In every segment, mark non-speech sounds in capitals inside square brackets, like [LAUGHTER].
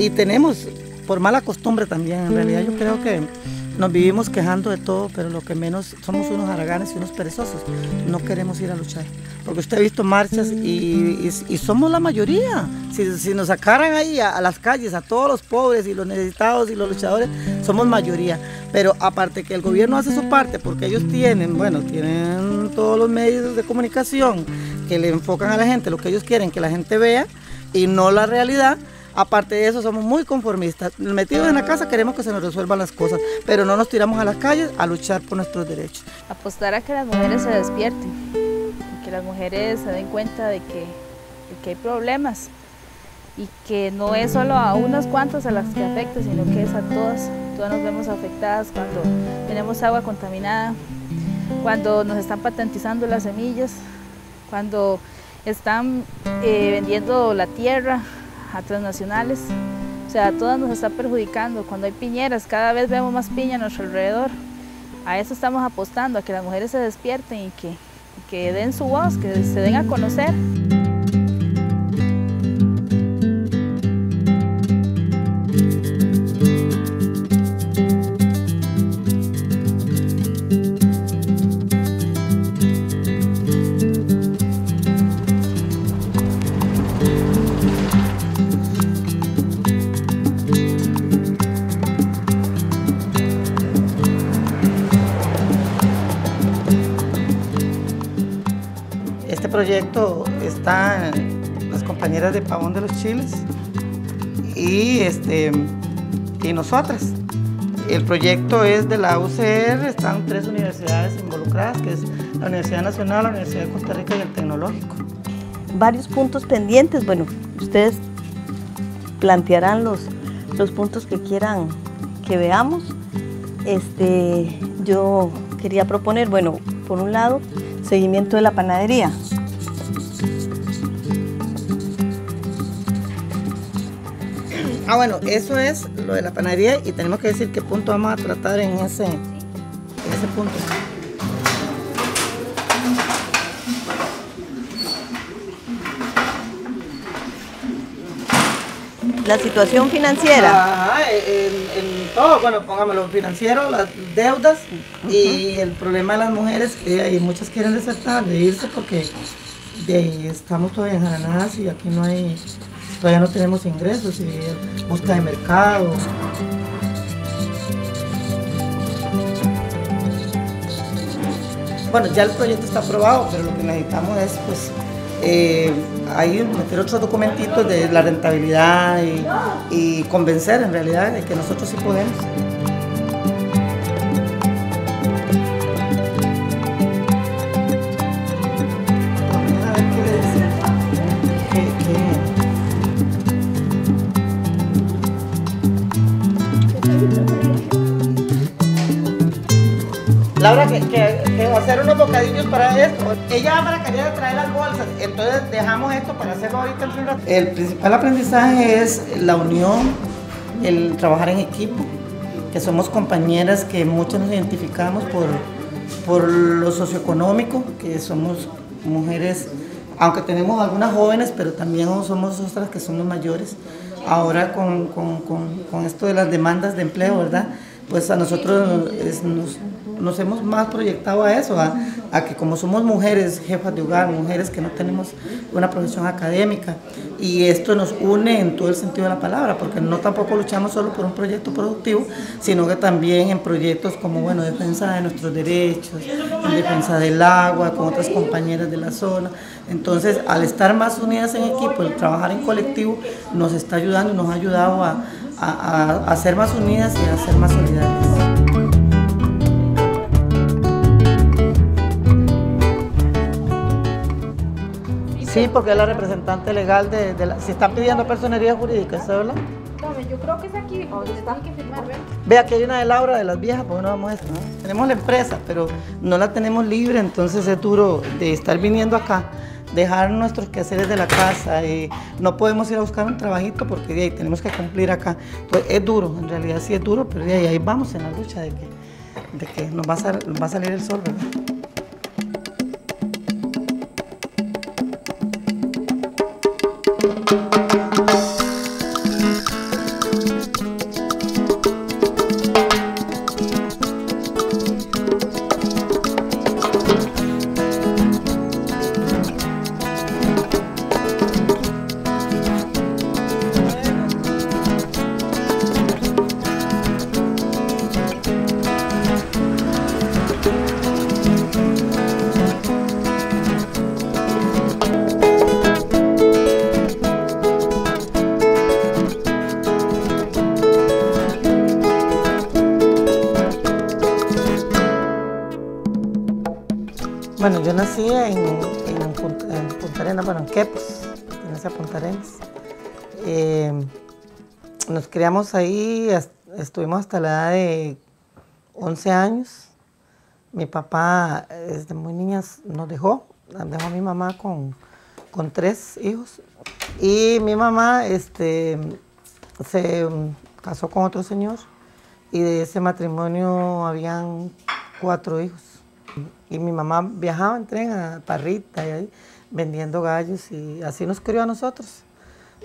y tenemos, por mala costumbre también, en realidad yo creo que nos vivimos quejando de todo, pero lo que menos somos unos haraganes y unos perezosos. No queremos ir a luchar. Porque usted ha visto marchas y, somos la mayoría. Si, nos sacaran ahí a, las calles, a todos los pobres y los necesitados y los luchadores, somos mayoría. Pero aparte que el gobierno hace su parte, porque ellos tienen, bueno, tienen todos los medios de comunicación que le enfocan a la gente lo que ellos quieren que la gente vea y no la realidad Aparte de eso, somos muy conformistas. Metidos en la casa queremos que se nos resuelvan las cosas, pero no nos tiramos a las calles a luchar por nuestros derechos. Apostar a que las mujeres se despierten, que las mujeres se den cuenta de que, hay problemas y que no es solo a unas cuantas a las que afecta, sino que es a todas. Todas nos vemos afectadas cuando tenemos agua contaminada, cuando nos están patentizando las semillas, cuando están eh, vendiendo la tierra, a transnacionales. O sea, a todas nos está perjudicando. Cuando hay piñeras, cada vez vemos más piña a nuestro alrededor. A eso estamos apostando, a que las mujeres se despierten y que, que den su voz, que se den a conocer. Están las compañeras de Pavón de los Chiles y, este, y nosotras. El proyecto es de la UCR, están tres universidades involucradas, que es la Universidad Nacional, la Universidad de Costa Rica y el Tecnológico. Varios puntos pendientes, bueno, ustedes plantearán los, los puntos que quieran que veamos. Este, yo quería proponer, bueno, por un lado, seguimiento de la panadería. Ah, bueno, eso es lo de la panadería y tenemos que decir qué punto vamos a tratar en ese, en ese punto. La situación financiera. Ah, en, todo, bueno, pongámoslo financiero, las deudas y el problema de las mujeres, que hay muchas quieren desertar, de irse porque estamos todavía en Jaranas y aquí no hay todavía no tenemos ingresos y busca de mercado. Bueno, ya el proyecto está aprobado, pero lo que necesitamos es pues eh, ahí meter otros documentitos de la rentabilidad y convencer en realidad de que nosotros sí podemos. Laura, que, que, va a hacer unos bocadillos para esto. Ella para querer traer las bolsas, entonces dejamos esto para hacerlo ahorita en rato. El principal aprendizaje es la unión, el trabajar en equipo, que somos compañeras que muchos nos identificamos por, por lo socioeconómico, que somos mujeres, aunque tenemos algunas jóvenes, pero también somos otras que somos mayores. Ahora con, con, con, con esto de las demandas de empleo, ¿verdad? Pues a nosotros nos nos hemos más proyectado a eso, a, que como somos mujeres jefas de hogar, mujeres que no tenemos una profesión académica, y esto nos une en todo el sentido de la palabra, porque no tampoco luchamos solo por un proyecto productivo, sino que también en proyectos como, bueno, defensa de nuestros derechos, en defensa del agua, con otras compañeras de la zona. Entonces, al estar más unidas en equipo, el trabajar en colectivo, nos está ayudando y nos ha ayudado a, a ser más unidas y a ser más solidarias. Sí, porque es la representante legal de, la... Si están pidiendo personería jurídica, ¿está hablando? yo creo que es aquí, donde está que firmar, ¿ve? Ve, aquí hay una de Laura, de las viejas, pues no vamos a esto. Tenemos la empresa, pero no la tenemos libre, entonces es duro de estar viniendo acá, dejar nuestros quehaceres de la casa, y no podemos ir a buscar un trabajito porque de ahí tenemos que cumplir acá. Pues es duro, en realidad sí es duro, pero de ahí, vamos en la lucha de que, de que nos, va a, nos va a salir el sol, ¿verdad? Nos criamos ahí, estuvimos hasta la edad de 11 años. Mi papá desde muy niñas nos dejó, dejó a mi mamá con, con tres hijos. Y mi mamá este, se casó con otro señor y de ese matrimonio habían cuatro hijos. Y mi mamá viajaba en tren a Parrita y ahí, vendiendo gallos y así nos crió a nosotros.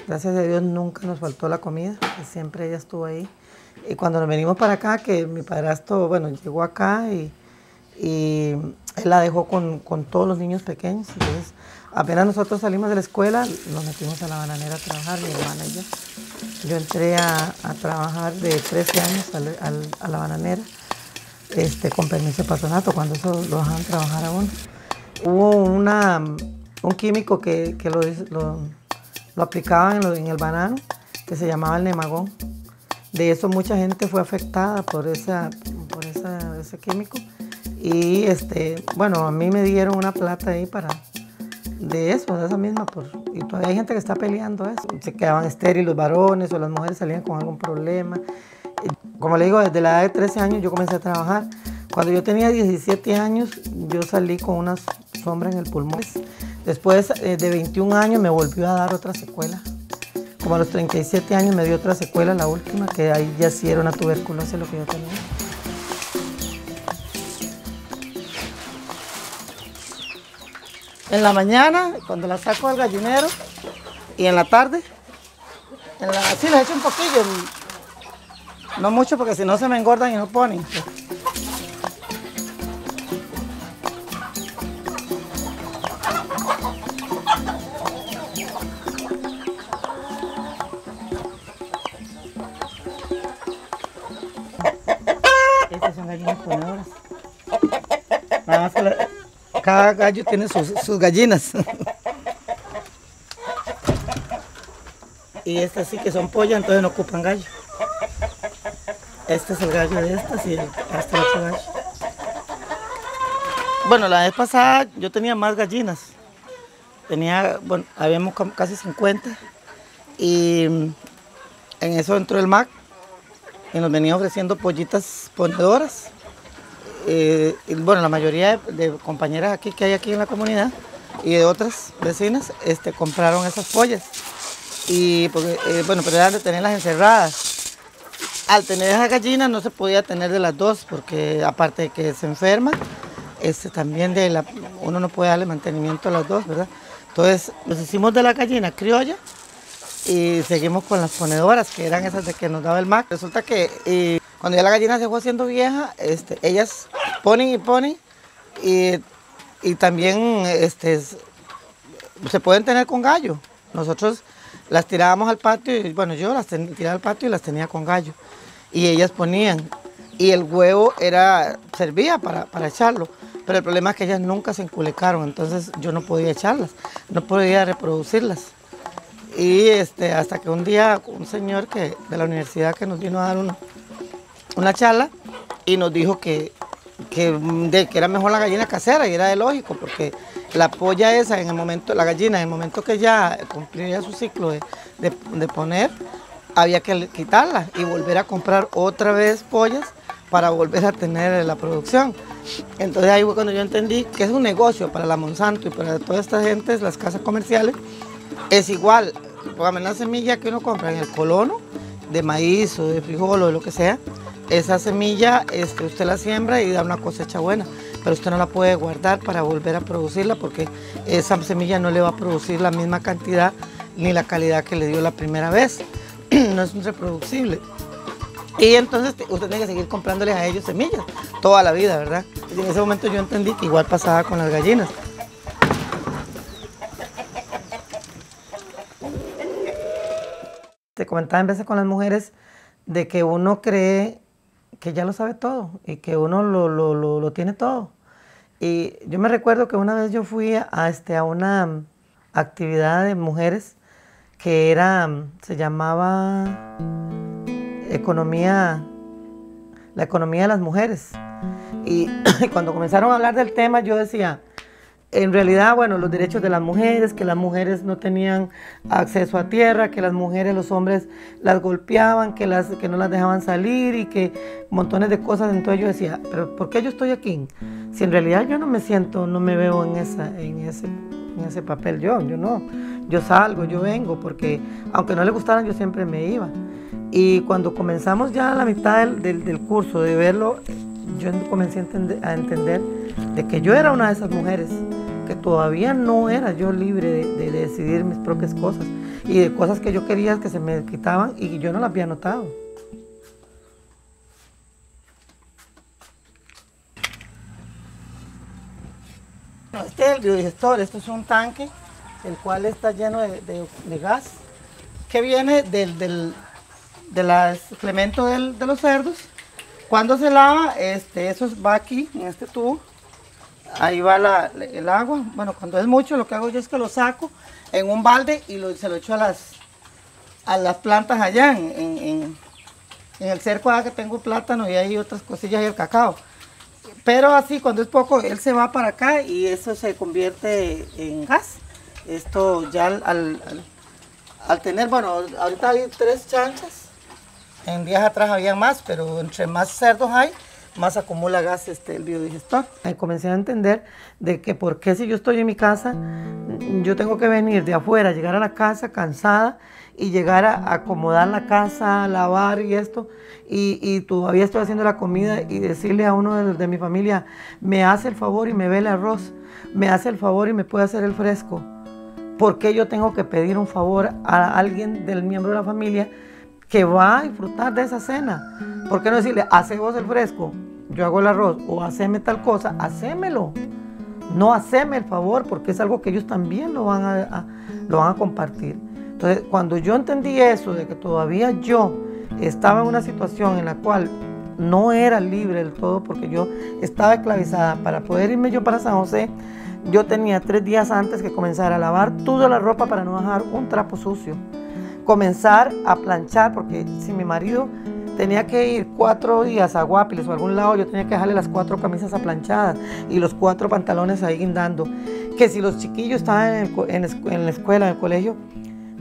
Gracias a Dios nunca nos faltó la comida, siempre ella estuvo ahí. Y cuando nos venimos para acá, que mi padrastro, bueno, llegó acá y, y él la dejó con, con, todos los niños pequeños. Entonces, apenas nosotros salimos de la escuela, nos metimos a la bananera a trabajar, mi hermana y yo. Yo entré a, a trabajar de 13 años a la bananera, este, con permiso de patronato, cuando eso lo dejaban trabajar a uno. Hubo una, un químico que, que lo, lo, lo aplicaban en, el banano, que se llamaba el nemagón. De eso mucha gente fue afectada por, esa, por ese químico. Y este, bueno, a mí me dieron una plata ahí para, de eso, de esa misma. Por, y todavía hay gente que está peleando eso. Se quedaban estériles los varones o las mujeres salían con algún problema. como le digo, desde la edad de 13 años yo comencé a trabajar. Cuando yo tenía 17 años, yo salí con una sombra en el pulmón. Después eh, de 21 años me volvió a dar otra secuela. Como a los 37 años me dio otra secuela, la última, que ahí ya sí era una tuberculosis lo que yo tenía. En la mañana, cuando la saco al gallinero, y en la tarde, en la, sí les echo un poquillo, no mucho porque si no se me engordan y no ponen. Cada gallo tiene sus, gallinas. y estas sí que son pollas, entonces no ocupan gallo. Este es el gallo de estas y es otro gallo. Bueno, la vez pasada yo tenía más gallinas. Tenía, bueno, habíamos casi 50. Y en eso entró el MAC y nos venía ofreciendo pollitas ponedoras eh, bueno, la mayoría de, compañeras aquí que hay aquí en la comunidad y de otras vecinas este, compraron esas pollas. Y porque, eh, bueno, pero eran de tenerlas encerradas. Al tener esas gallinas no se podía tener de las dos porque aparte de que se enferma, este, también de la, uno no puede darle mantenimiento a las dos, ¿verdad? Entonces nos hicimos de la gallina criolla y seguimos con las ponedoras, que eran esas de que nos daba el MAC. Resulta que eh, cuando ya la gallina se fue haciendo vieja, este, ellas ponen y ponen y, también este, se pueden tener con gallo. Nosotros las tirábamos al patio y bueno, yo las tiraba al patio y las tenía con gallo. Y ellas ponían. Y el huevo era, servía para, para echarlo. Pero el problema es que ellas nunca se enculecaron, entonces yo no podía echarlas, no podía reproducirlas. Y este, hasta que un día un señor que, de la universidad que nos vino a dar una, una charla y nos dijo que, que, era mejor la gallina casera y era de lógico porque la polla esa en el momento, la gallina en el momento que ya cumplía su ciclo de, poner, había que quitarla y volver a comprar otra vez pollas para volver a tener la producción. Entonces ahí fue cuando yo entendí que es un negocio para la Monsanto y para toda esta gente, las casas comerciales, es igual, póngame la semilla que uno compra en el colono, de maíz o de frijol o de lo que sea, esa semilla este, usted la siembra y da una cosecha buena, pero usted no la puede guardar para volver a producirla porque esa semilla no le va a producir la misma cantidad ni la calidad que le dio la primera vez. [CLEARS THROAT] no es reproducible. Y entonces usted tiene que seguir comprándoles a ellos semillas toda la vida, ¿verdad? En ese momento yo entendí que igual pasaba con las gallinas. Te comentaba en veces con las mujeres de que uno cree que ya lo sabe todo y que uno lo, lo, lo, tiene todo. Y yo me recuerdo que una vez yo fui a, este, a una actividad de mujeres que era, se llamaba economía, la economía de las mujeres. Y [CLEARS THROAT] cuando comenzaron a hablar del tema, yo decía, en realidad, bueno, los derechos de las mujeres, que las mujeres no tenían acceso a tierra, que las mujeres, los hombres las golpeaban, que, las, que no las dejaban salir y que montones de cosas. Entonces yo decía, pero ¿por qué yo estoy aquí? Si en realidad yo no me siento, no me veo en, esa, en, ese, en ese papel yo, yo no. Yo salgo, yo vengo, porque aunque no le gustaran, yo siempre me iba. Y cuando comenzamos ya a la mitad del, del, curso de verlo, yo comencé a entender, a entender de que yo era una de esas mujeres que todavía no era yo libre de, decidir mis propias cosas y de cosas que yo quería que se me quitaban y yo no las había notado. Este es el biodigestor, esto es un tanque el cual está lleno de, gas que viene del, del, excremento de los cerdos. Cuando se lava, este, eso va aquí, en este tubo, ahí va el agua. Bueno, cuando es mucho, lo que hago yo es que lo saco en un balde y se lo echo a las, a las plantas allá en, el cerco que tengo plátano y hay otras cosillas y el cacao. Pero así, cuando es poco, él se va para acá y eso se convierte en gas. Esto ya al, al tener, bueno, ahorita hay tres chanchas. En días atrás había más, pero entre más cerdos hay, más acumula gas este, el biodigestor. comencé a entender de que por qué si yo estoy en mi casa, yo tengo que venir de afuera, llegar a la casa cansada y llegar a acomodar la casa, lavar y esto, y, todavía estoy haciendo la comida y decirle a uno de, de mi familia, me hace el favor y me ve el arroz, me hace el favor y me puede hacer el fresco. ¿Por qué yo tengo que pedir un favor a alguien del miembro de la familia que va a disfrutar de esa cena? ¿Por qué no decirle, hace vos el fresco, yo hago el arroz o haceme tal cosa, hacémelo. No haceme el favor porque es algo que ellos también lo van a, lo van a compartir. Entonces, cuando yo entendí eso, de que todavía yo estaba en una situación en la cual no era libre del todo porque yo estaba esclavizada para poder irme yo para San José, yo tenía tres días antes que comenzar a lavar toda la ropa para no dejar un trapo sucio. Comenzar a planchar porque si mi marido tenía que ir cuatro días a Guapiles o a algún lado, yo tenía que dejarle las cuatro camisas aplanchadas y los cuatro pantalones ahí guindando. Que si los chiquillos estaban en, la escuela, en el colegio,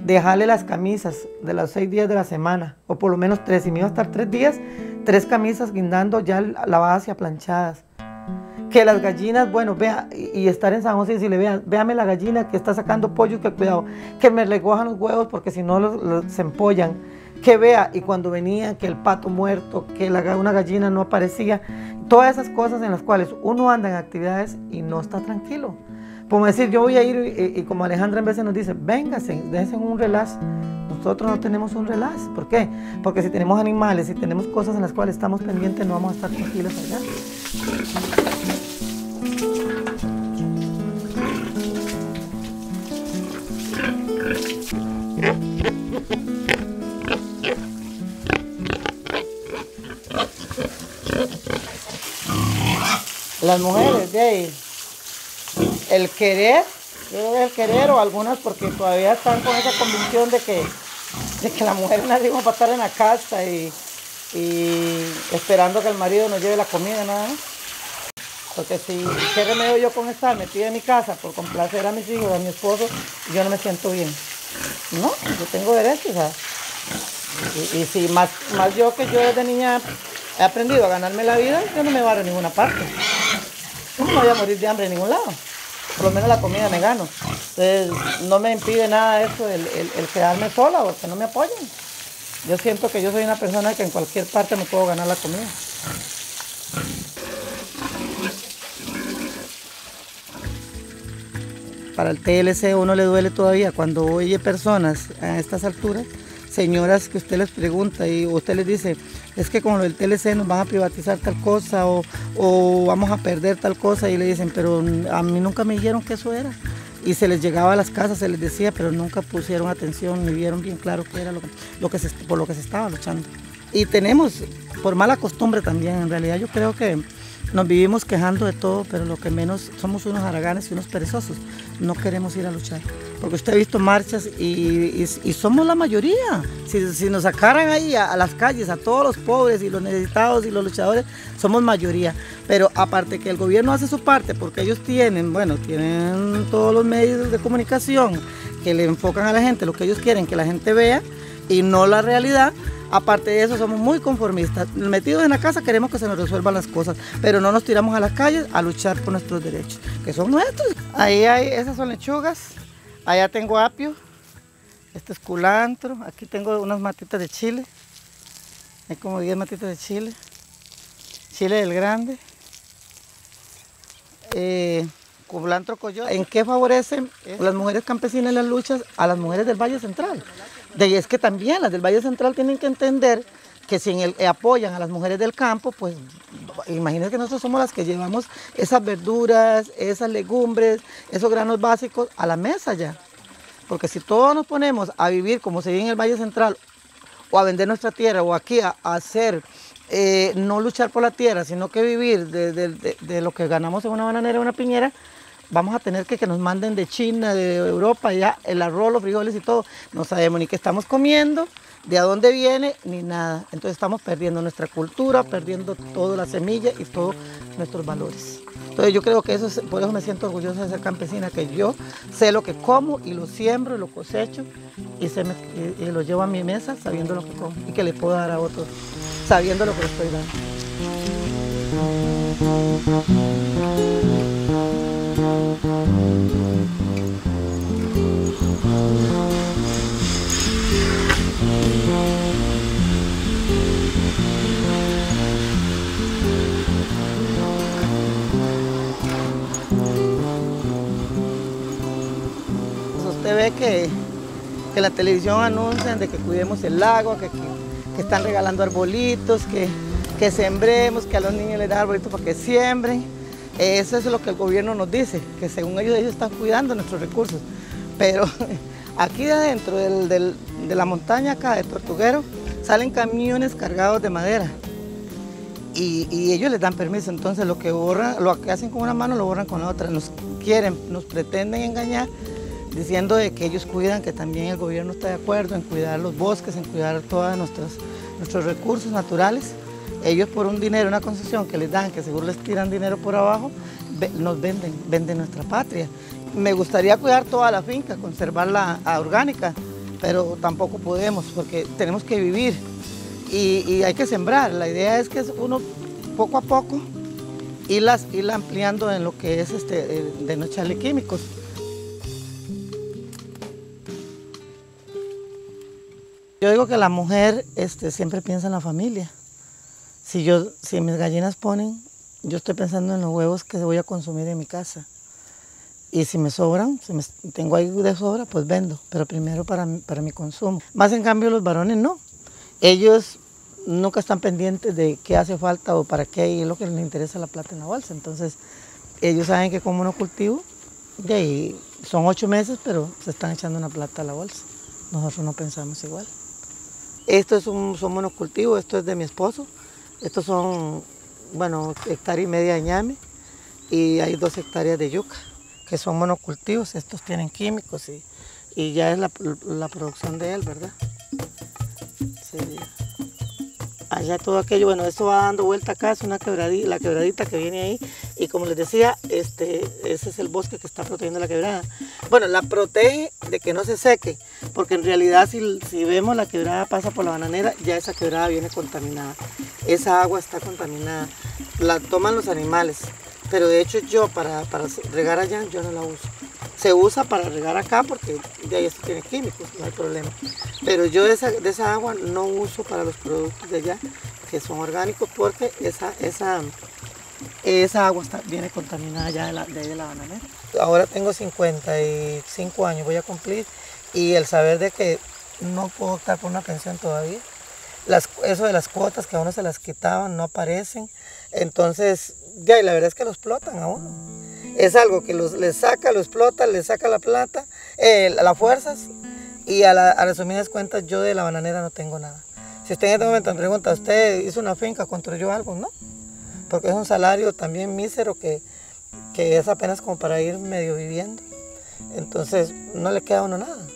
dejarle las camisas de los seis días de la semana, o por lo menos tres. Y me iba a estar tres días, tres camisas guindando ya lavadas y aplanchadas. Que las gallinas, bueno, vea, y, estar en San José y decirle, vea, véame la gallina que está sacando pollo, que cuidado, que me recojan los huevos porque si no los, se empollan que vea y cuando venía que el pato muerto, que la, una gallina no aparecía, todas esas cosas en las cuales uno anda en actividades y no está tranquilo. Como decir, yo voy a ir y, como Alejandra en veces nos dice, véngase, déjense un relax. Nosotros no tenemos un relax. ¿Por qué? Porque si tenemos animales, y tenemos cosas en las cuales estamos pendientes, no vamos a estar tranquilos allá. Las mujeres, de el querer, el querer, o algunas porque todavía están con esa convicción de que, de que la mujer nacimos para estar en la casa y, esperando que el marido nos lleve la comida, nada Porque si, ¿qué remedio yo con estar metida en mi casa por complacer a mis hijos, a mi esposo? Yo no me siento bien. No, yo tengo derechos, Y, y si más, más yo que yo desde niña he aprendido a ganarme la vida, yo no me voy a ninguna parte. No voy a morir de hambre en ningún lado. Por lo menos la comida me gano. Entonces, no me impide nada eso el, quedarme sola o que no me apoyen. Yo siento que yo soy una persona que en cualquier parte me puedo ganar la comida. Para el TLC uno le duele todavía cuando oye personas a estas alturas señoras que usted les pregunta y usted les dice, es que con lo del TLC nos van a privatizar tal cosa o, vamos a perder tal cosa y le dicen, pero a mí nunca me dijeron que eso era. Y se les llegaba a las casas, se les decía, pero nunca pusieron atención ni vieron bien claro qué era lo, lo que por lo que se estaba luchando. Y tenemos, por mala costumbre también, en realidad yo creo que nos vivimos quejando de todo, pero lo que menos somos unos haraganes y unos perezosos. No queremos ir a luchar. Porque usted ha visto marchas y, somos la mayoría. Si, nos sacaran ahí a, las calles, a todos los pobres y los necesitados y los luchadores, somos mayoría. Pero aparte que el gobierno hace su parte, porque ellos tienen, bueno, tienen todos los medios de comunicación que le enfocan a la gente lo que ellos quieren que la gente vea y no la realidad Aparte de eso, somos muy conformistas. Metidos en la casa queremos que se nos resuelvan las cosas, pero no nos tiramos a las calles a luchar por nuestros derechos, que son nuestros. Ahí hay, esas son lechugas, allá tengo apio, este es culantro, aquí tengo unas matitas de chile, hay como 10 matitas de chile, chile del grande. Eh, culantro coyote. ¿En qué favorecen las mujeres campesinas en las luchas a las mujeres del Valle Central? De, es que también las del Valle Central tienen que entender que si eh, apoyan a las mujeres del campo, pues imagínense que nosotros somos las que llevamos esas verduras, esas legumbres, esos granos básicos a la mesa ya. Porque si todos nos ponemos a vivir como se vive en el Valle Central, o a vender nuestra tierra, o aquí a, hacer, eh, no luchar por la tierra, sino que vivir de, de, lo que ganamos en una bananera o una piñera, vamos a tener que que nos manden de China, de Europa, ya el arroz, los frijoles y todo. No sabemos ni qué estamos comiendo, de a dónde viene, ni nada. Entonces estamos perdiendo nuestra cultura, perdiendo toda la semilla y todos nuestros valores. Entonces yo creo que eso es, por eso me siento orgullosa de ser campesina, que yo sé lo que como y lo siembro y lo cosecho y, se y lo llevo a mi mesa sabiendo lo que como y que le puedo dar a otros sabiendo lo que le estoy dando. Usted ve que, que la televisión anuncian de que cuidemos el lago, que, que, están regalando arbolitos, que, que sembremos, que a los niños les dan arbolitos para que siembren. Eso es lo que el gobierno nos dice, que según ellos ellos están cuidando nuestros recursos. Pero [LAUGHS] aquí adentro de la montaña acá de Tortuguero salen camiones cargados de madera y, ellos les dan permiso. Entonces lo que borran, lo que hacen con una mano lo borran con la otra. Nos quieren, nos pretenden engañar diciendo de que ellos cuidan, que también el gobierno está de acuerdo en cuidar los bosques, en cuidar todos nuestros recursos naturales ellos por un dinero, una concesión que les dan, que seguro les tiran dinero por abajo, nos venden, venden nuestra patria. Me gustaría cuidar toda la finca, conservarla orgánica, pero tampoco podemos porque tenemos que vivir y, hay que sembrar. La idea es que uno poco a poco irla, ampliando en lo que es este, de no echarle químicos. Yo digo que la mujer este, siempre piensa en la familia. Si, yo, si mis gallinas ponen, yo estoy pensando en los huevos que voy a consumir en mi casa. Y si me sobran, si tengo algo de sobra, pues vendo, pero primero para, para mi consumo. Más en cambio los varones no. Ellos nunca están pendientes de qué hace falta o para qué, y es lo que les interesa la plata en la bolsa. Entonces, ellos saben que como cultivo, de ahí son ocho meses, pero se están echando una plata a la bolsa. Nosotros no pensamos igual. Esto es un, son monocultivos, esto es de mi esposo. Estos son, bueno, hectárea y media de ñame y hay dos hectáreas de yuca, que son monocultivos. Estos tienen químicos y, ya es la, la, producción de él, ¿verdad? Sí allá todo aquello, bueno, esto va dando vuelta acá, es una quebradita, la quebradita que viene ahí, y como les decía, este, ese es el bosque que está protegiendo la quebrada. Bueno, la protege de que no se seque, porque en realidad si, si vemos la quebrada pasa por la bananera, ya esa quebrada viene contaminada, esa agua está contaminada, la toman los animales, pero de hecho yo para, para regar allá yo no la uso se usa para regar acá porque de ahí esto tiene químicos, no hay problema. Pero yo de esa, de esa agua no uso para los productos de allá que son orgánicos porque esa, esa, esa agua está, viene contaminada ya de, la, de, de la bananera. Ahora tengo 55 años, voy a cumplir, y el saber de que no puedo optar por una pensión todavía. Las, eso de las cuotas que a uno se las quitaban no aparecen. Entonces, ya, la verdad es que lo explotan a uno es algo que los, les saca, lo explota, les saca la plata, eh, las fuerzas y a, la, a resumidas cuentas yo de la bananera no tengo nada. Si usted en este momento me pregunta, ¿usted hizo una finca, construyó algo? No. porque es un salario también mísero que es apenas como para ir medio viviendo. Entonces no le queda a uno nada.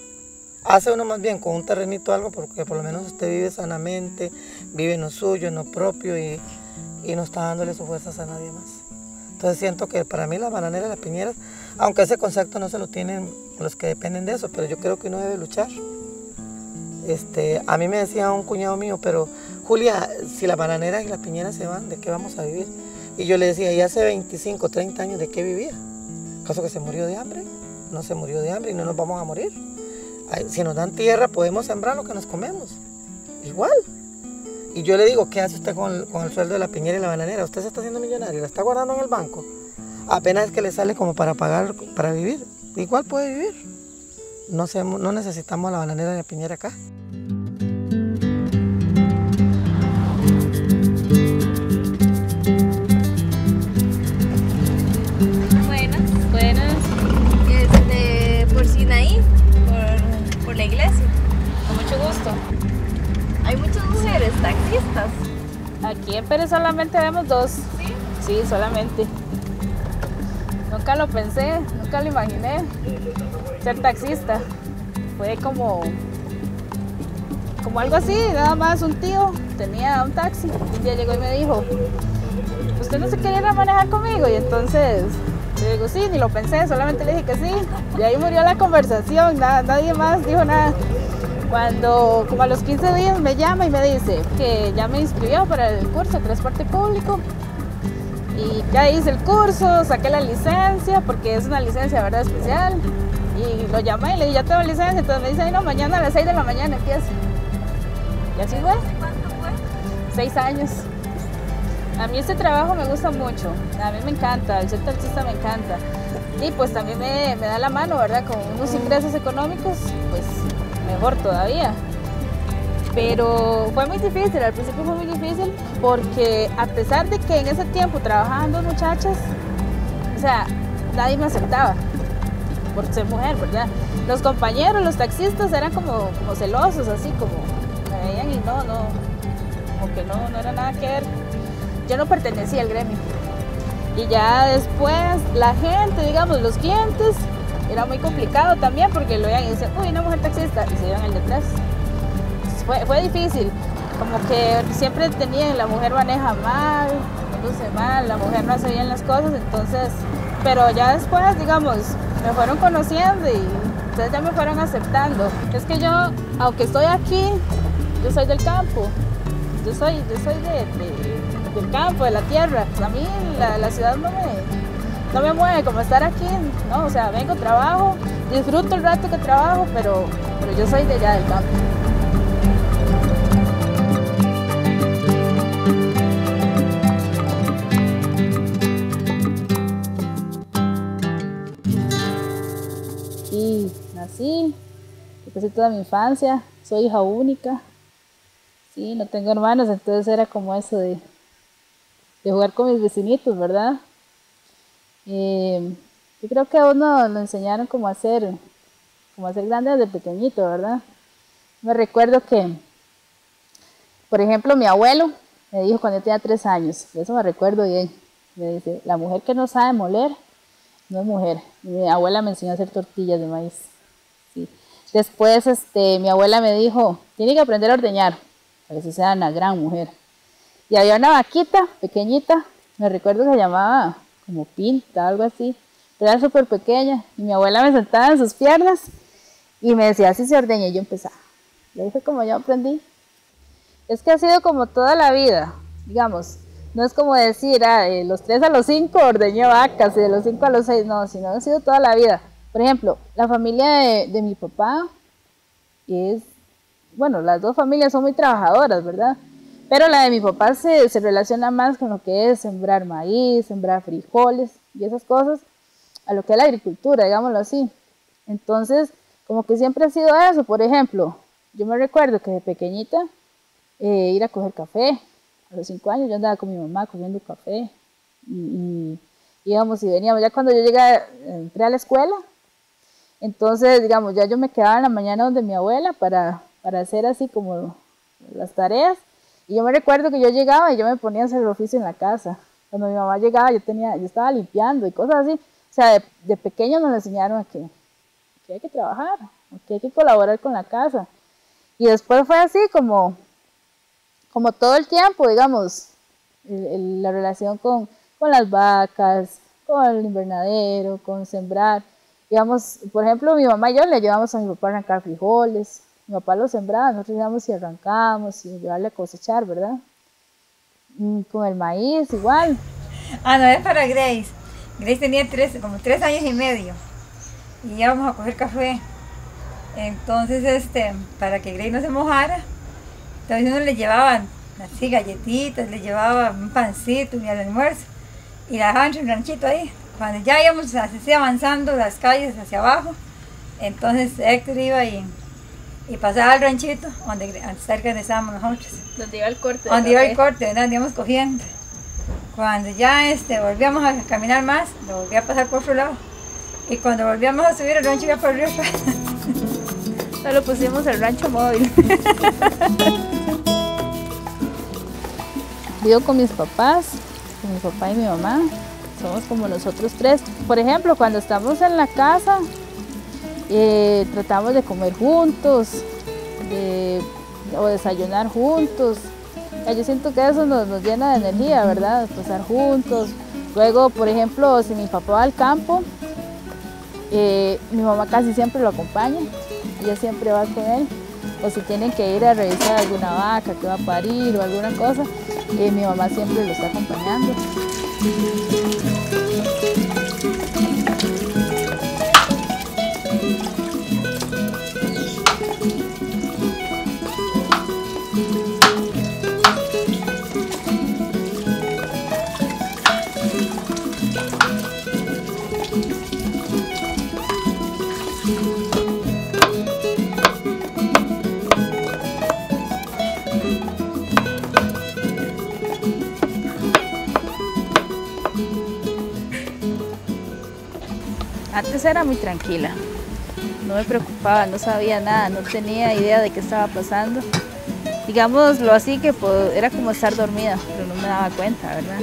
Hace uno más bien con un terrenito algo porque por lo menos usted vive sanamente, vive en lo suyo, en lo propio y, y no está dándole sus fuerzas a nadie más. Entonces siento que para mí las bananeras y las piñeras, aunque ese concepto no se lo tienen los que dependen de eso, pero yo creo que uno debe luchar. Este, a mí me decía un cuñado mío, pero Julia, si las bananeras y las piñeras se van, ¿de qué vamos a vivir? Y yo le decía, y hace 25, 30 años, ¿de qué vivía? ¿Acaso que se murió de hambre? No se murió de hambre y no nos vamos a morir. Si nos dan tierra, podemos sembrar lo que nos comemos. Igual. Y yo le digo, ¿qué hace usted con el, sueldo de la piñera y la bananera? Usted se está haciendo millonario, la está guardando en el banco. Apenas es que le sale como para pagar, para vivir. Igual puede vivir. No, se, no necesitamos la bananera y la piñera acá. Mujeres taxistas. Aquí en Pérez solamente vemos dos. ¿Sí? Sí, solamente. Nunca lo pensé, nunca lo imaginé. Ser taxista. Fue como. Como algo así, nada más un tío tenía un taxi. Un día llegó y me dijo: ¿Usted no se quería ir a manejar conmigo? Y entonces le digo: Sí, ni lo pensé, solamente le dije que sí. Y ahí murió la conversación, nada, nadie más dijo nada. Cuando, como a los 15 días, me llama y me dice que ya me inscribió para el curso de transporte público y ya hice el curso, saqué la licencia, porque es una licencia, ¿verdad? Especial. Y lo llamé y le dije, ya tengo licencia. Entonces me dice, "Ay, no, mañana a las 6 de la mañana empiezo. Y así fue, ¿Cuánto fue? seis años. A mí este trabajo me gusta mucho, a mí me encanta, el ser taxista me encanta. Y pues también me, me da la mano, ¿verdad? Con unos ingresos económicos, pues mejor todavía. Pero fue muy difícil, al principio fue muy difícil porque a pesar de que en ese tiempo trabajaban dos muchachas, o sea, nadie me aceptaba por ser mujer, ¿verdad? Los compañeros, los taxistas eran como, como celosos, así como me veían y no, no, como que no, no era nada que ver. Yo no pertenecía al gremio. Y ya después la gente, digamos, los clientes, era muy complicado también porque lo veían y decían, uy, una mujer taxista, y se iban al detrás. Fue, fue difícil, como que siempre tenían, la mujer maneja mal, conduce mal, la mujer no hace bien las cosas, entonces, pero ya después, digamos, me fueron conociendo y ustedes ya me fueron aceptando. Es que yo, aunque estoy aquí, yo soy del campo, yo soy, yo soy de- del campo, de la tierra. A mí la, la ciudad no me, no me mueve como estar aquí, ¿no? O sea, vengo, trabajo, disfruto el rato que trabajo, pero, pero yo soy de allá del campo. Y nací, pasé toda mi infancia, soy hija única, sí, no tengo hermanos, entonces era como eso de, de jugar con mis vecinitos, ¿verdad? Eh, yo creo que a uno lo enseñaron como a ser, como a ser grande desde pequeñito, ¿verdad? Me recuerdo que, por ejemplo, mi abuelo me dijo cuando yo tenía tres años, eso me recuerdo bien, me dice, la mujer que no sabe moler, no es mujer. Mi abuela me enseñó a hacer tortillas de maíz. Sí. Después, este, mi abuela me dijo, tiene que aprender a ordeñar, para que sea una gran mujer. Y había una vaquita pequeñita, me recuerdo que se llamaba como Pinta, algo así, pero era súper pequeña. Y mi abuela me sentaba en sus piernas y me decía, así se ordeña, y yo empezaba. Y ahí fue como yo aprendí. Es que ha sido como toda la vida, digamos. No es como decir, ah, de los 3 a los 5 ordeñé vacas y de los 5 a los 6, no, sino ha sido toda la vida. Por ejemplo, la familia de, de mi papá es, bueno, las dos familias son muy trabajadoras, ¿verdad? Pero la de mi papá se, relaciona más con lo que es sembrar maíz, sembrar frijoles y esas cosas, a lo que es la agricultura, digámoslo así. Entonces, como que siempre ha sido eso. Por ejemplo, yo me recuerdo que de pequeñita eh, ir a coger café. A los cinco años yo andaba con mi mamá cogiendo café y, y íbamos y veníamos. Ya cuando yo llegué, entré a la escuela, entonces, digamos, ya yo me quedaba en la mañana donde mi abuela para, para hacer así como las tareas. Y yo me recuerdo que yo llegaba y yo me ponía a hacer el oficio en la casa. Cuando mi mamá llegaba, yo, tenía, yo estaba limpiando y cosas así. O sea, de, de pequeños nos enseñaron a que, que hay que trabajar, que hay que colaborar con la casa. Y después fue así como, como todo el tiempo, digamos, el- el- la relación con, con las vacas, con el invernadero, con sembrar. Digamos, por ejemplo, mi mamá y yo le ayudamos a mi papá a arrancar frijoles. Mi papá los sembraba, nosotros íbamos y arrancamos y ayudarle a cosechar, ¿verdad? Mm, Con el maíz igual. Ah, no, es para Grace. Grace tenía tres, como tres años y medio. Y íbamos a coger café. Entonces, este, para que Grace no se mojara, entonces uno le llevaban así galletitas, le llevaba un pancito y el almuerzo. Y la dejaban un ranchito ahí. Cuando ya íbamos así avanzando las calles hacia abajo, entonces Héctor iba y, y pasaba al ranchito donde, donde cerca de estábamos nosotros. Donde iba el corte. Donde iba el corte, ¿verdad? Donde íbamos cogiendo. Cuando ya este, volvíamos a caminar más, lo volví a pasar por otro lado. Y cuando volvíamos a subir el rancho iba por el río. [LAUGHS] Solo pusimos el rancho móvil. [LAUGHS] Vivo con mis papás, con mi papá y mi mamá. Somos como nosotros tres. Por ejemplo, cuando estamos en la casa, eh, tratamos de comer juntos, de, o desayunar juntos. Eh, Yo siento que eso nos, nos llena de energía, ¿verdad? Pasar juntos. Luego, por ejemplo, si mi papá va al campo, eh, mi mamá casi siempre lo acompaña, ella siempre va con él. O si tienen que ir a revisar alguna vaca que va a parir o alguna cosa, eh, mi mamá siempre lo está acompañando. Antes era muy tranquila, no me preocupaba, no sabía nada, no tenía idea de qué estaba pasando. Digámoslo así que era como estar dormida, pero no me daba cuenta, ¿verdad?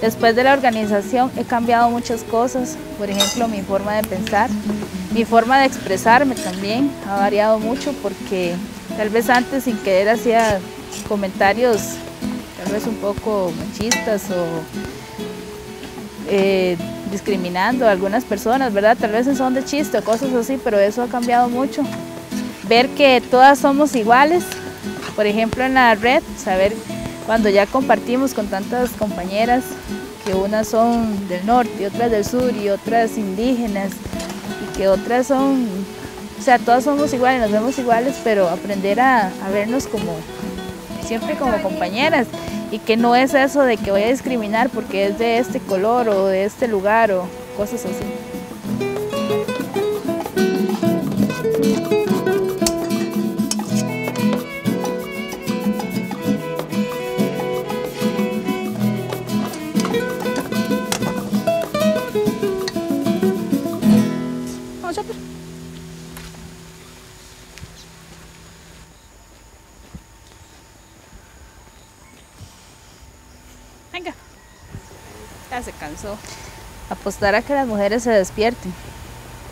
Después de la organización he cambiado muchas cosas, por ejemplo mi forma de pensar, mi forma de expresarme también ha variado mucho porque tal vez antes sin querer hacía comentarios tal vez un poco machistas o eh, discriminando a algunas personas, ¿verdad? Tal vez son de chiste o cosas así, pero eso ha cambiado mucho. Ver que todas somos iguales, por ejemplo en la red, saber cuando ya compartimos con tantas compañeras, que unas son del norte, otras del sur y otras indígenas, y que otras son, o sea, todas somos iguales, nos vemos iguales, pero aprender a, a vernos como, siempre como compañeras y que no es eso de que voy a discriminar porque es de este color o de este lugar o cosas así. Se cansó. Apostar a que las mujeres se despierten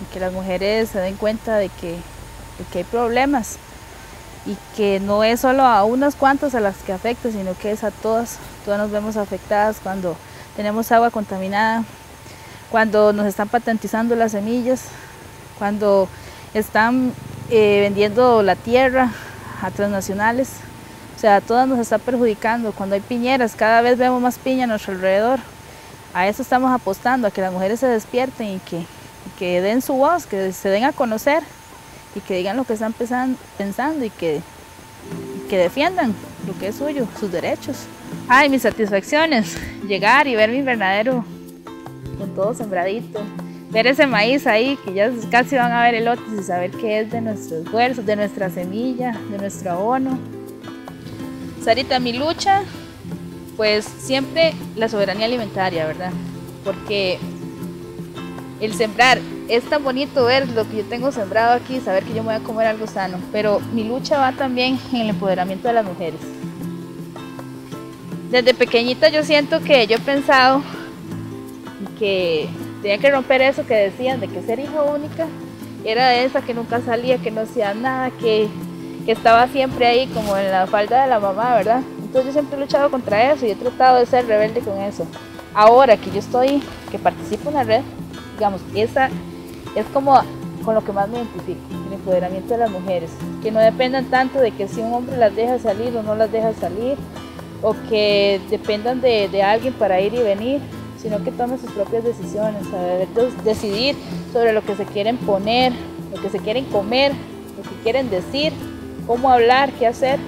y que las mujeres se den cuenta de que, de que hay problemas y que no es solo a unas cuantas a las que afecta, sino que es a todas. Todas nos vemos afectadas cuando tenemos agua contaminada, cuando nos están patentizando las semillas, cuando están eh, vendiendo la tierra a transnacionales. O sea, a todas nos está perjudicando. Cuando hay piñeras, cada vez vemos más piña a nuestro alrededor. A eso estamos apostando, a que las mujeres se despierten y que, que den su voz, que se den a conocer y que digan lo que están pensando y que, que defiendan lo que es suyo, sus derechos. Ay, mis satisfacciones, llegar y ver mi invernadero con todo sembradito, ver ese maíz ahí, que ya casi van a ver elotes y saber que es de nuestro esfuerzo, de nuestra semilla, de nuestro abono. Sarita, mi lucha, pues siempre la soberanía alimentaria, ¿verdad? Porque el sembrar, es tan bonito ver lo que yo tengo sembrado aquí, saber que yo me voy a comer algo sano, pero mi lucha va también en el empoderamiento de las mujeres. Desde pequeñita yo siento que yo he pensado que tenía que romper eso que decían de que ser hija única era esa que nunca salía, que no hacía nada, que, que estaba siempre ahí como en la falda de la mamá, ¿verdad? Entonces yo siempre he luchado contra eso y he tratado de ser rebelde con eso. Ahora que yo estoy, que participo en la red, digamos, esa es como con lo que más me identifico, el empoderamiento de las mujeres, que no dependan tanto de que si un hombre las deja salir o no las deja salir, o que dependan de, de alguien para ir y venir, sino que tomen sus propias decisiones, saber decidir sobre lo que se quieren poner, lo que se quieren comer, lo que quieren decir, cómo hablar, qué hacer.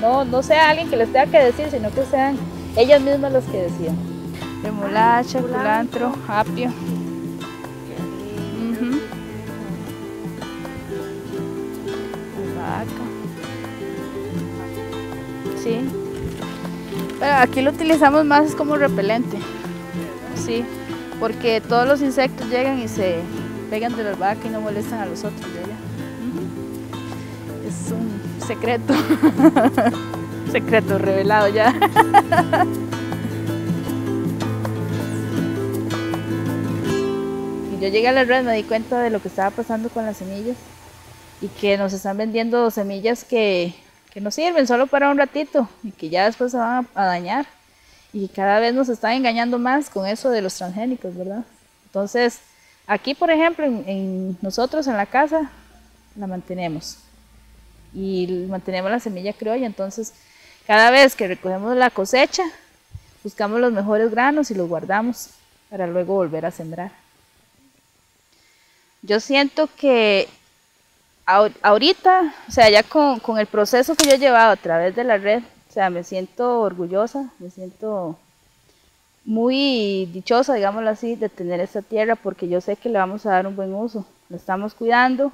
No, no sea alguien que les tenga que decir, sino que sean ellas mismas las que decidan. Remolacha, culantro, apio. Albahaca. Sí. Pero aquí lo utilizamos más como repelente. Sí, porque todos los insectos llegan y se pegan de la albahaca y no molestan a los otros secreto. [LAUGHS] secreto revelado ya. yo llegué a la red, me di cuenta de lo que estaba pasando con las semillas y que nos están vendiendo semillas que, que no sirven solo para un ratito y que ya después se van a, a dañar y cada vez nos están engañando más con eso de los transgénicos, ¿verdad? Entonces, aquí, por ejemplo, en, en nosotros en la casa, la mantenemos y mantenemos la semilla criolla, entonces cada vez que recogemos la cosecha, buscamos los mejores granos y los guardamos para luego volver a sembrar. Yo siento que ahor- ahorita, o sea, ya con, con el proceso que yo he llevado a través de la red, o sea, me siento orgullosa, me siento muy dichosa, digámoslo así, de tener esta tierra porque yo sé que le vamos a dar un buen uso. La estamos cuidando,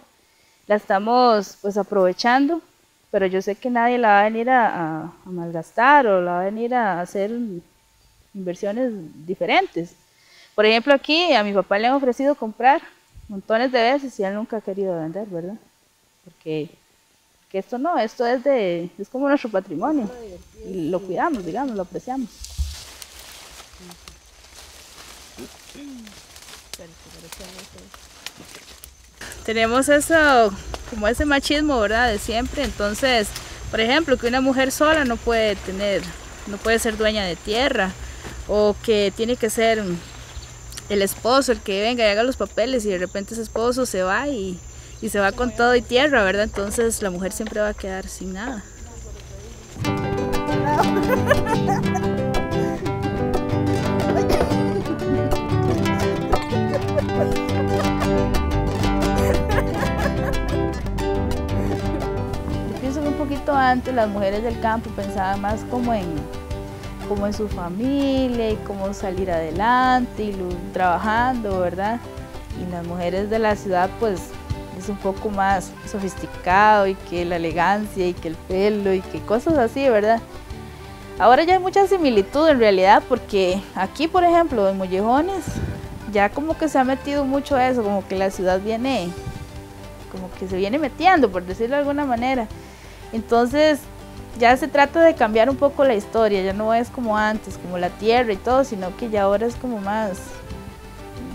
la estamos pues aprovechando, pero yo sé que nadie la va a venir a, malgastar o la va a venir a hacer inversiones diferentes. Por ejemplo, aquí a mi papá le han ofrecido comprar montones de veces y él nunca ha querido vender, ¿verdad? Porque que esto no, esto es de, es como nuestro patrimonio y lo cuidamos, digamos, lo apreciamos. Tenemos eso, como ese machismo, ¿verdad? De siempre, entonces, por ejemplo, que una mujer sola no puede tener, no puede ser dueña de tierra, o que tiene que ser el esposo el que venga y haga los papeles y de repente ese esposo se va y, se va con todo y tierra, ¿verdad? Entonces la mujer siempre va a quedar sin nada. [LAUGHS] poquito antes las mujeres del campo pensaban más como en, como en su familia y cómo salir adelante y trabajando, ¿verdad? Y las mujeres de la ciudad pues es un poco más sofisticado y que la elegancia y que el pelo y que cosas así, ¿verdad? Ahora ya hay mucha similitud en realidad porque aquí, por ejemplo, en Mollejones, ya como que se ha metido mucho eso, como que la ciudad viene, como que se viene metiendo, por decirlo de alguna manera. Entonces, ya se trata de cambiar un poco la historia, ya no es como antes, como la tierra y todo, sino que ya ahora es como más,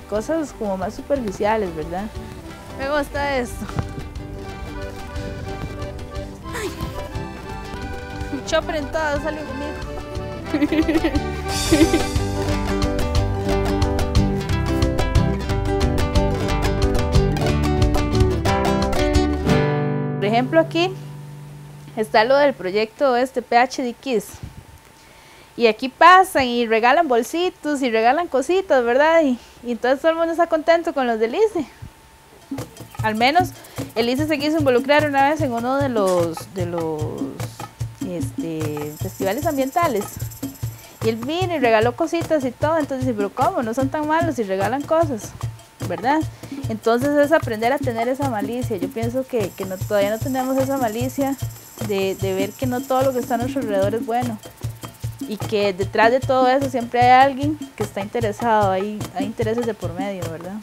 cosas como más superficiales, ¿verdad? Me gusta esto. Ay. Conmigo. [LAUGHS] Por ejemplo, aquí está lo del proyecto este PhD Kids. Y aquí pasan y regalan bolsitos y regalan cositas, ¿verdad? Y, entonces todo el mundo está contento con los del ICE. Al menos el ICE se quiso involucrar una vez en uno de los, de los este, festivales ambientales. Y él vino y regaló cositas y todo. Entonces pero ¿cómo? No son tan malos y regalan cosas, ¿verdad? Entonces es aprender a tener esa malicia. Yo pienso que, que no, todavía no tenemos esa malicia de, de ver que no todo lo que está a nuestro alrededor es bueno. Y que detrás de todo eso siempre hay alguien que está interesado, hay, hay intereses de por medio, ¿verdad?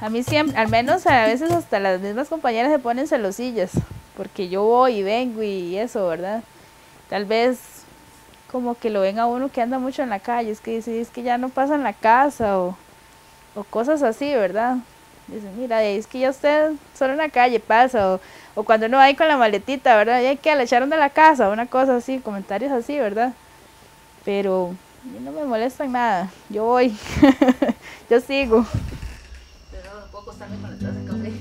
A mí siempre, al menos a veces hasta las mismas compañeras se ponen celosillas, porque yo voy y vengo y eso, ¿verdad? Tal vez como que lo ven a uno que anda mucho en la calle, es que dice, es que ya no pasa en la casa o, o cosas así, ¿verdad? Dicen, mira, es que ya usted solo en la calle pasa, o cuando uno va ahí con la maletita, ¿verdad? Ya que le echaron de la casa, una cosa así, comentarios así, ¿verdad? Pero a mí no me molesta en nada, yo voy, [LAUGHS] yo sigo. Pero no puedo acostarme con la taza de café.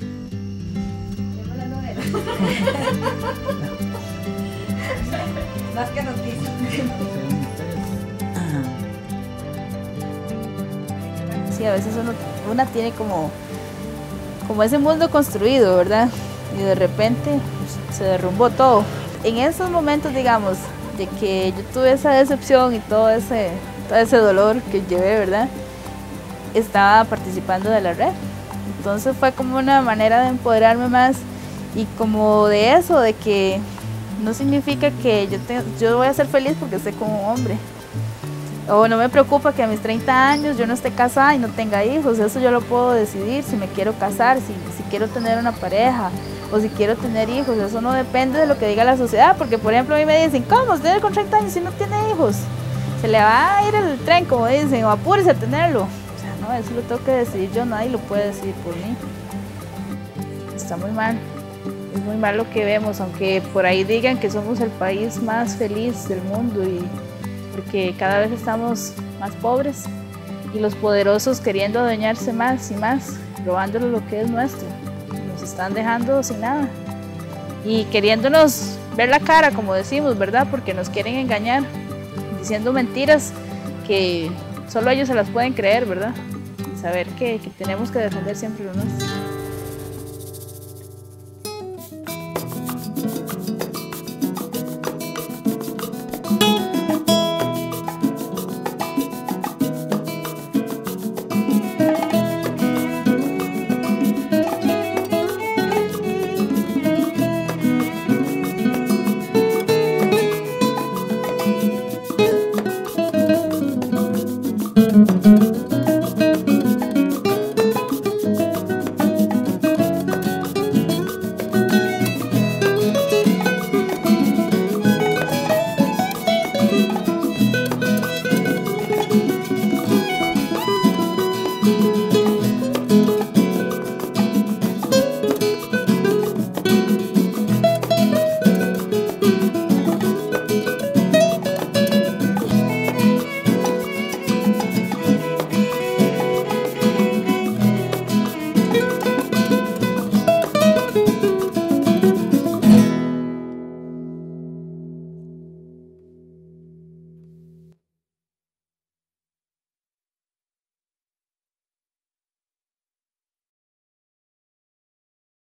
La novela. [LAUGHS] Más que noticias. Sí, a veces uno, una tiene como, como ese mundo construido, ¿verdad? Y de repente se derrumbó todo. En esos momentos, digamos, de que yo tuve esa decepción y todo ese, todo ese dolor que llevé, ¿verdad? Estaba participando de la red. Entonces fue como una manera de empoderarme más y como de eso, de que no significa que yo, te- yo voy a ser feliz porque esté con un hombre. O no me preocupa que a mis 30 años yo no esté casada y no tenga hijos. Eso yo lo puedo decidir si me quiero casar, si, si quiero tener una pareja o si quiero tener hijos. Eso no depende de lo que diga la sociedad. Porque, por ejemplo, a mí me dicen, ¿cómo? Usted con 30 años y no tiene hijos. Se le va a ir el tren, como dicen, o apúrese a tenerlo. O sea, no, eso lo tengo que decidir yo. Nadie lo puede decidir por mí. Está muy mal. Es muy mal lo que vemos, aunque por ahí digan que somos el país más feliz del mundo y porque cada vez estamos más pobres y los poderosos queriendo adueñarse más y más, robándole lo que es nuestro. Están dejando sin nada y queriéndonos ver la cara, como decimos, ¿verdad? Porque nos quieren engañar, diciendo mentiras que solo ellos se las pueden creer, ¿verdad? Y saber que, que tenemos que defender siempre lo nuestro.